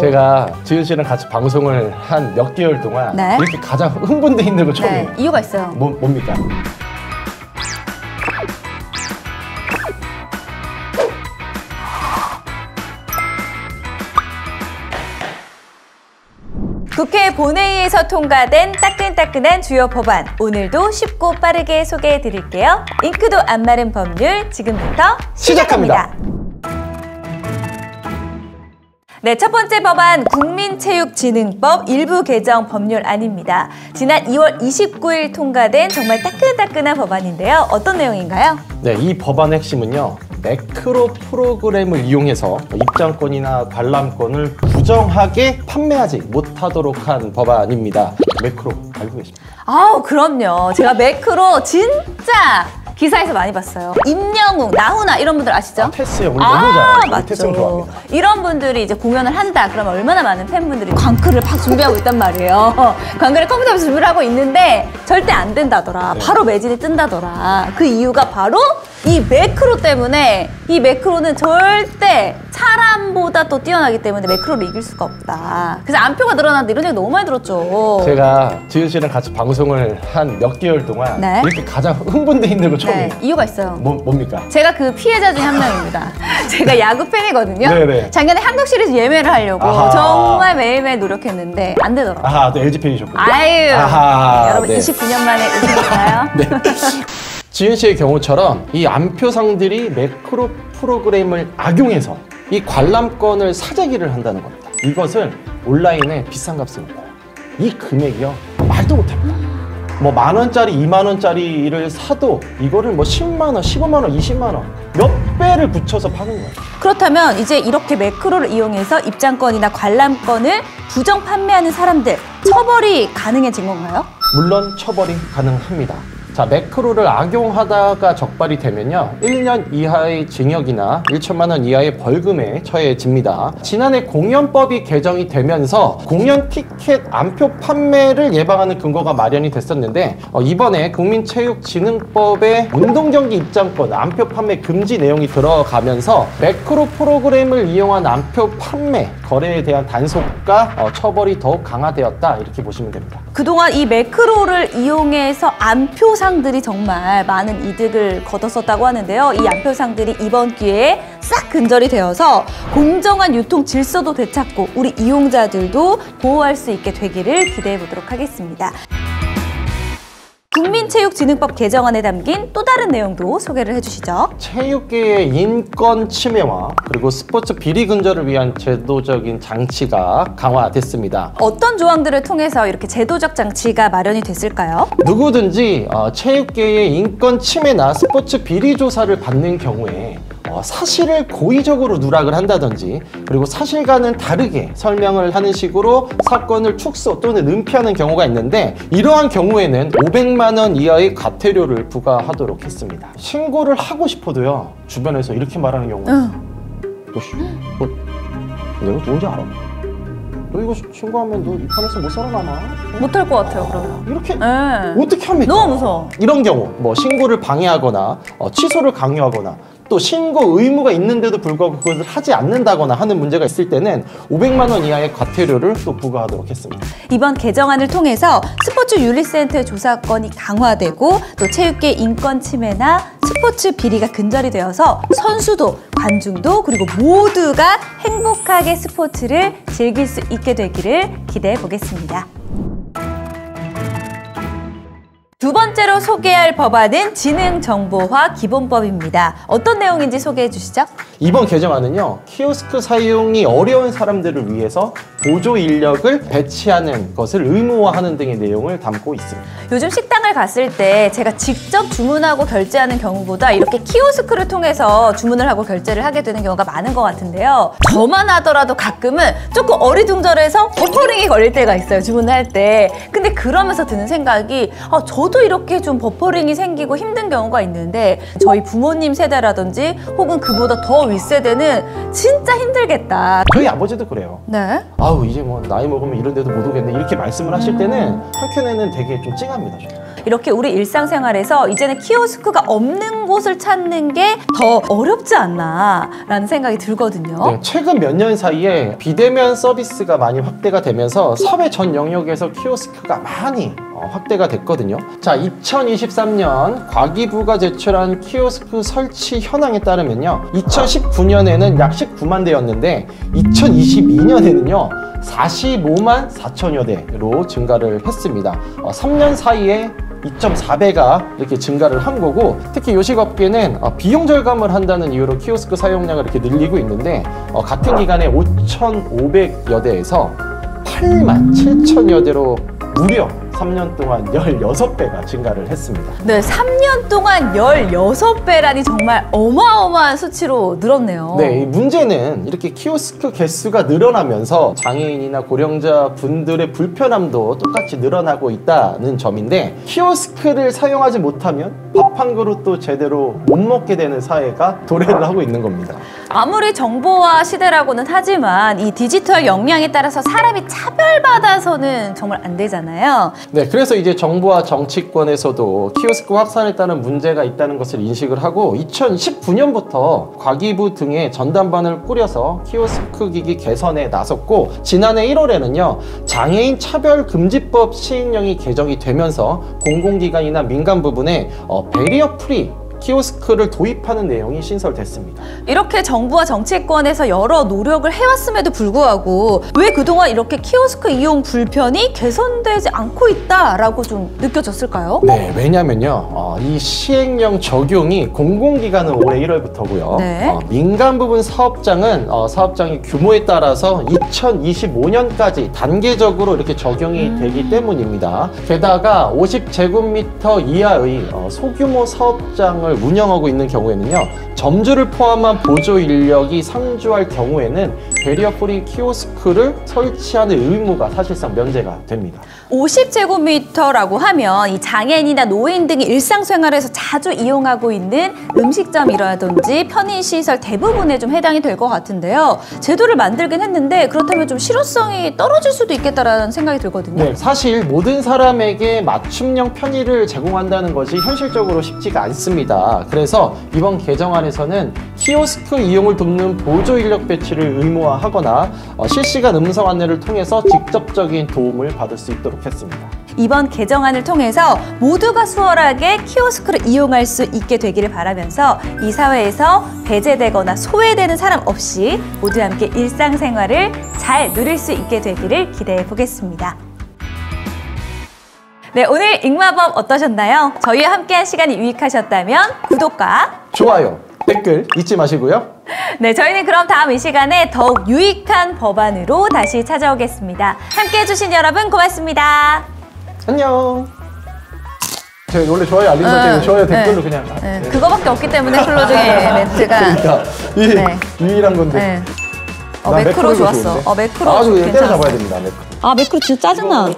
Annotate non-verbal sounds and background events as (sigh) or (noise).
제가 지은 씨랑 같이 방송을 한 몇 개월 동안 네. 이렇게 가장 흥분돼 있는 거 네, 처음이에요. 이유가 있어요. 뭐, 뭡니까? 국회 본회의에서 통과된 따끈따끈한 주요 법안 오늘도 쉽고 빠르게 소개해 드릴게요. 잉크도 안 마른 법률 지금부터 시작합니다. 네, 첫 번째 법안 국민체육진흥법 일부 개정 법률안입니다. 지난 2월 29일 통과된 정말 따끈따끈한 법안인데요. 어떤 내용인가요? 네, 이 법안의 핵심은요. 매크로 프로그램을 이용해서 입장권이나 관람권을 부정하게 판매하지 못하도록 한 법안입니다. 매크로 알고 계십니까? 아우 그럼요. 제가 매크로 진짜 기사에서 많이 봤어요. 임영웅, 나훈아 이런 분들 아시죠? 아, 테스 형 우리 너무 잘하죠. 테스 형 좋아합니다. 이런 분들이 이제 공연을 한다. 그러면 얼마나 많은 팬분들이 광크를 막 준비하고 있단 말이에요. (laughs) 광크를 컴퓨터에서 준비를 하고 있는데 절대 안 된다더라. 네. 바로 매진이 뜬다더라. 그 이유가 바로 이 매크로 때문에 이 매크로는 절대 사람보다 또 뛰어나기 때문에 매크로를 이길 수가 없다. 그래서 안표가 늘어난다 이런 얘기 너무 많이 들었죠. 제가 지은 씨랑 같이 방송을 한 몇 개월 동안 네. 이렇게 가장 흥분돼 있는 거 처음이에요. 네, 이유가 있어요. 뭐, 뭡니까? 제가 그 피해자 중에 한 명입니다. (laughs) 제가 야구 팬이거든요. 네네. 작년에 한국 시리즈 예매를 하려고 아하. 정말 매일매일 노력했는데 안 되더라고요. 아, 또 LG 팬이셨군요. 아유, 아하, 여러분 네. 29년 만에 오셨나요? (laughs) 네. 지은 씨의 경우처럼 이 안표상들이 매크로 프로그램을 악용해서 이 관람권을 사재기를 한다는 겁니다. 이것을 온라인에 비싼 값을 먹어요. 이 금액이요. 말도 못합니다. 뭐 만 원짜리, 이만 원짜리를 사도 이거를 뭐 10만 원, 15만 원, 20만 원 몇 배를 붙여서 파는 거예요. 그렇다면 이제 이렇게 매크로를 이용해서 입장권이나 관람권을 부정 판매하는 사람들 처벌이 가능해진 건가요? 물론 처벌이 가능합니다. 자, 매크로를 악용하다가 적발이 되면요. 1년 이하의 징역이나 1천만 원 이하의 벌금에 처해집니다. 지난해 공연법이 개정이 되면서 공연 티켓 안표 판매를 예방하는 근거가 마련이 됐었는데 어, 이번에 국민체육진흥법에 운동경기 입장권 안표 판매 금지 내용이 들어가면서 매크로 프로그램을 이용한 안표 판매 거래에 대한 단속과 어, 처벌이 더욱 강화되었다 이렇게 보시면 됩니다. 그동안 이 매크로를 이용해서 안표 상들이 정말 많은 이득을 거뒀었다고 하는데요. 이 안표상들이 이번 기회에 싹 근절이 되어서 공정한 유통 질서도 되찾고 우리 이용자들도 보호할 수 있게 되기를 기대해 보도록 하겠습니다. 국민체육진흥법 개정안에 담긴 또 다른 내용도 소개를 해주시죠. 체육계의 인권 침해와 그리고 스포츠 비리 근절을 위한 제도적인 장치가 강화됐습니다. 어떤 조항들을 통해서 이렇게 제도적 장치가 마련이 됐을까요? 누구든지 어, 체육계의 인권 침해나 스포츠 비리 조사를 받는 경우에 어, 사실을 고의적으로 누락을 한다든지 그리고 사실과는 다르게 설명을 하는 식으로 사건을 축소 또는 은폐하는 경우가 있는데 이러한 경우에는 500만 원 이하의 과태료를 부과하도록 했습니다. 신고를 하고 싶어도요 주변에서 이렇게 말하는 경우가 응. 너 씨, 너 내가 누군지 알아? 너 이거 신고하면 너 이 판에서 못 살아남아. 어? 못할 것 같아요, 그러면. 이렇게 네. 어떻게 합니까? 너무 무서워. 이런 경우 뭐 신고를 방해하거나 어, 취소를 강요하거나 또 신고 의무가 있는데도 불구하고 그것을 하지 않는다거나 하는 문제가 있을 때는 500만 원 이하의 과태료를 또 부과하도록 했습니다. 이번 개정안을 통해서 스포츠 윤리센터의 조사권이 강화되고 또 체육계 인권 침해나 스포츠 비리가 근절이 되어서 선수도 관중도 그리고 모두가 행복하게 스포츠를 즐길 수 있게 되기를 기대해 보겠습니다. 두 번째로 소개할 법안은 지능정보화 기본법입니다. 어떤 내용인지 소개해 주시죠. 이번 개정안은요 키오스크 사용이 어려운 사람들을 위해서 보조 인력을 배치하는 것을 의무화하는 등의 내용을 담고 있습니다. 요즘 식당을 갔을 때 제가 직접 주문하고 결제하는 경우보다 이렇게 키오스크를 통해서 주문을 하고 결제를 하게 되는 경우가 많은 것 같은데요. 저만 하더라도 가끔은 조금 어리둥절해서 버퍼링이 걸릴 때가 있어요. 주문을 할 때. 근데 그러면서 드는 생각이 아, 저도 이렇게 좀 버퍼링이 생기고 힘든 경우가 있는데 저희 부모님 세대라든지 혹은 그보다 더 윗세대는 진짜 힘들겠다. 저희 아버지도 그래요. 네. 아우 이제 뭐 나이 먹으면 이런 데도 못 오겠네 이렇게 말씀을 하실 때는 한켠에는 되게 좀 찡합니다. 이렇게 우리 일상생활에서 이제는 키오스크가 없는 곳을 찾는 게 더 어렵지 않나 라는 생각이 들거든요. 네, 최근 몇 년 사이에 비대면 서비스가 많이 확대가 되면서 사회 전 영역에서 키오스크가 많이 어, 확대가 됐거든요. 자, 2023년 과기부가 제출한 키오스크 설치 현황에 따르면요. 2019년에는 약 19만 대였는데 2022년에는요. 45만 4천여 대로 증가를 했습니다. 어, 3년 사이에 2.4배가 이렇게 증가를 한 거고 특히 요식업계는 어, 비용 절감을 한다는 이유로 키오스크 사용량을 이렇게 늘리고 있는데 어, 같은 기간에 5,500여 대에서 8만 7천여 대로 무려 3년 동안 16배가 증가를 했습니다. 네, 3년 동안 16배라니 정말 어마어마한 수치로 늘었네요. 네, 이 문제는 이렇게 키오스크 개수가 늘어나면서 장애인이나 고령자 분들의 불편함도 똑같이 늘어나고 있다는 점인데 키오스크를 사용하지 못하면 밥 한 그릇도 제대로 못 먹게 되는 사회가 도래를 하고 있는 겁니다. 아무리 정보화 시대라고는 하지만 이 디지털 역량에 따라서 사람이 차별받아서는 정말 안 되잖아요. 네, 그래서 이제 정부와 정치권에서도 키오스크 확산에 따른 문제가 있다는 것을 인식을 하고 2019년부터 과기부 등의 전담반을 꾸려서 키오스크 기기 개선에 나섰고 지난해 1월에는요 장애인 차별 금지법 시행령이 개정이 되면서 공공기관이나 민간 부분에 어, barrier free 키오스크를 도입하는 내용이 신설됐습니다. 이렇게 정부와 정치권에서 여러 노력을 해왔음에도 불구하고 왜 그동안 이렇게 키오스크 이용 불편이 개선되지 않고 있다라고 좀 느껴졌을까요? 네, 왜냐면요. 어, 이 시행령 적용이 공공기관은 올해 1월부터고요. 네. 민간 부분 사업장은 어, 사업장의 규모에 따라서 2025년까지 단계적으로 이렇게 적용이 음. 되기 때문입니다. 게다가 50제곱미터 이하의 어, 소규모 사업장을 운영하고 있는 경우에는요. 점주를 포함한 보조 인력이 상주할 경우에는 barrier free 키오스크를 설치하는 의무가 사실상 면제가 됩니다. 50제곱미터라고 하면 이 장애인이나 노인 등이 일상생활에서 자주 이용하고 있는 음식점이라든지 편의시설 대부분에 좀 해당이 될 것 같은데요. 제도를 만들긴 했는데 그렇다면 좀 실효성이 떨어질 수도 있겠다라는 생각이 들거든요. 네, 사실 모든 사람에게 맞춤형 편의를 제공한다는 것이 현실적으로 쉽지가 않습니다. 그래서 이번 개정안에서는 키오스크 이용을 돕는 보조 인력 배치를 의무화하거나 어, 실시간 음성 안내를 통해서 직접적인 도움을 받을 수 있도록 했습니다. 이번 개정안을 통해서 모두가 수월하게 키오스크를 이용할 수 있게 되기를 바라면서 이 사회에서 배제되거나 소외되는 사람 없이 모두 함께 일상생활을 잘 누릴 수 있게 되기를 기대해 보겠습니다. 네, 오늘 잉마법 어떠셨나요? 저희와 함께한 시간이 유익하셨다면 구독과 좋아요, 댓글 잊지 마시고요. 네, 저희는 그럼 다음 이 시간에 더욱 유익한 법안으로 다시 찾아오겠습니다. 함께 해 주신 여러분 고맙습니다. 안녕. 저희 원래 좋아요 알림 설정은 어, 좋아요 댓글로 네. 그냥 네, 그거밖에 없기 때문에 클로징의 (laughs) 멘트가 그러니까 이 네. 유일한 건데. 네. 어, 나 매크로 매크로도 좋았어. 좋은데? 어, 매크로 아주 괜찮았어. 때려잡아야 됩니다. 매크로. 아, 매크로 진짜 짜증나.